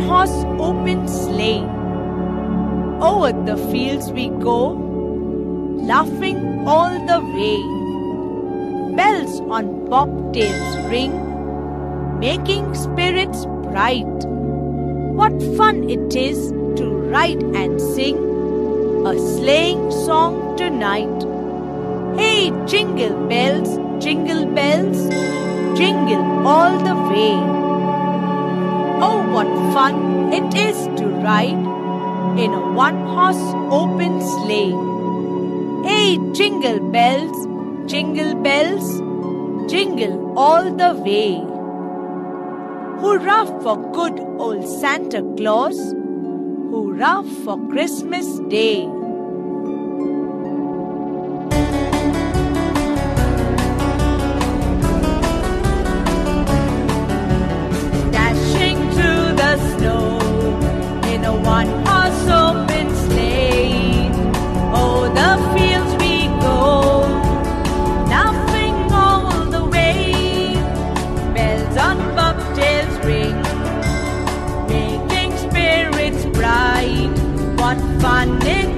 horse open sleigh. Over the fields we go, laughing all the way. Bells on bobtails ring, making spirits bright. What fun it is to ride and sing a sleighing song tonight. Hey, jingle bells, fun it is to ride in a one horse open sleigh. Hey, jingle bells, jingle bells, jingle all the way. Hurrah for good old Santa Claus! Hurrah for Christmas Day! What